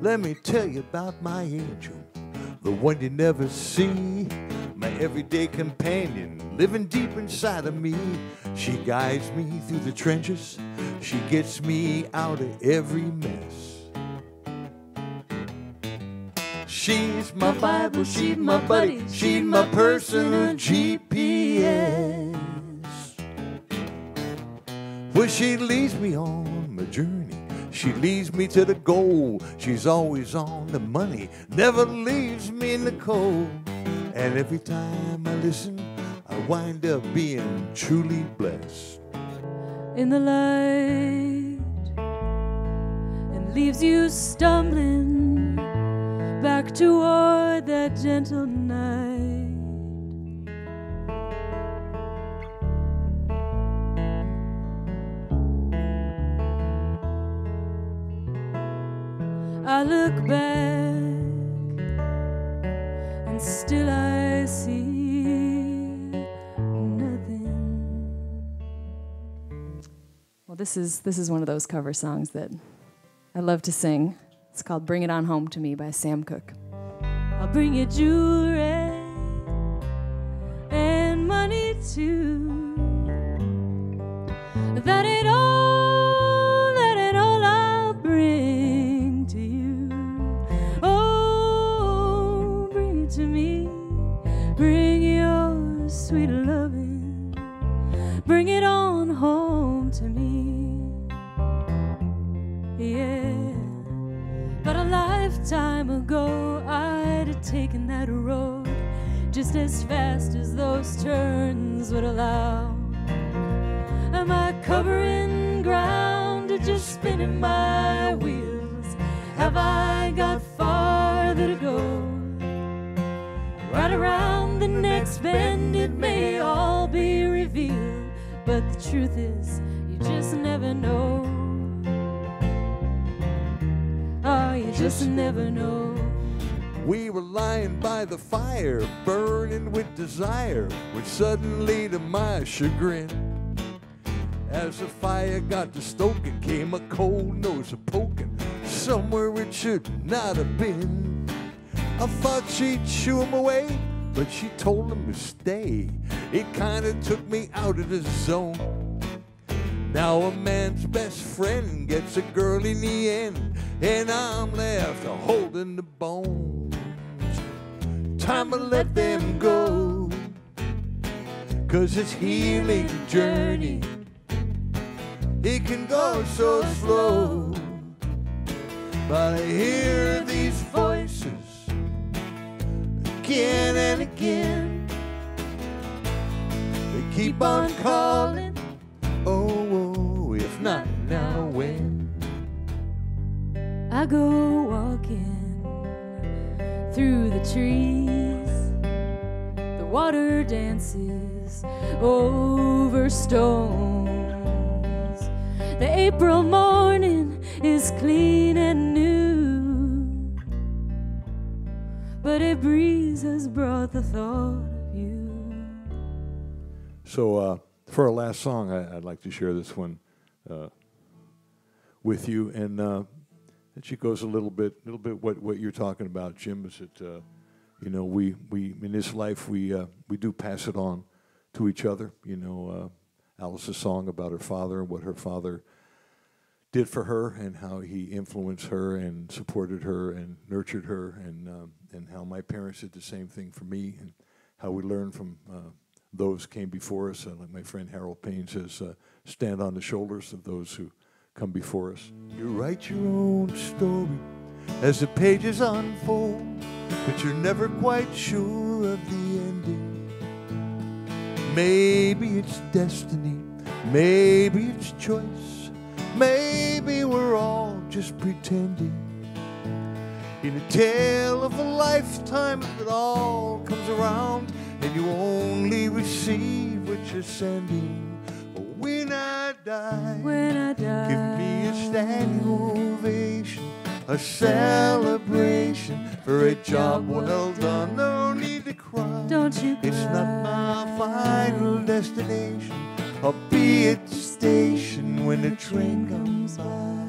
Let me tell you about my angel, the one you never see. My everyday companion, living deep inside of me. She guides me through the trenches, she gets me out of every mess. She's my Bible, she's my buddy, she's my personal GPS. Well, she leads me on my journey. She leads me to the goal. She's always on the money, never leaves me in the cold. And every time I listen, I wind up being truly blessed. in the light and leaves you stumbling back toward that gentle night. I look back and still I see nothing. Well, this is this is one of those cover songs that I love to sing. It's called "Bring It On Home to Me" by Sam Cooke. I'll bring you jewelry and money too. That ain't me. Bring your sweet loving. Bring it on home to me. Yeah. But a lifetime ago, I'd have taken that road just as fast as those turns would allow. Am I covering ground or just spinning my wheels? Have I got farther to go? Right around the next bend, it may all be revealed. But the truth is, you just never know. Oh, you just never know. We were lying by the fire, burning with desire, when suddenly, to my chagrin, as the fire got to stoking, came a cold nose a poking somewhere it should not have been. I thought she'd shoo him away, but she told him to stay. It kinda took me out of the zone. Now a man's best friend gets a girl in the end, and I'm left holding the bones. Time to let them go, cause it's healing journey. It can go so slow, but I hear keep on calling. Oh, oh, if not now, when? I go walking through the trees. The water dances over stones. The April morning is clean and new. But a breeze has brought the thought of you. So, uh, for our last song, I, I'd like to share this one uh, with you, and uh, goes a little bit, a little bit what, what you're talking about, Jim. Is that uh, you know we, we in this life we uh, we do pass it on to each other. You know, uh, Alice's song about her father and what her father did for her, and how he influenced her and supported her and nurtured her, and um, and how my parents did the same thing for me, and how we learn from uh, those came before us. And like my friend Harold Payne says, uh, stand on the shoulders of those who come before us. You write your own story as the pages unfold, but you're never quite sure of the ending. Maybe it's destiny, maybe it's choice, maybe we're all just pretending. In a tale of a lifetime, it all comes around, and you only receive what you're sending. When I die, When I die, give me a standing ovation, a celebration for a job well done. No need to cry. don't you cry. It's not my final destination. I'll be at the station when the train comes by.